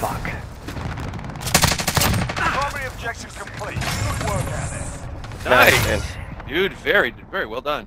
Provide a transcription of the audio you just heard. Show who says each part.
Speaker 1: Fuck. Primary objective complete. Good work,
Speaker 2: Nice.
Speaker 3: nice.
Speaker 2: Dude, very, very well done.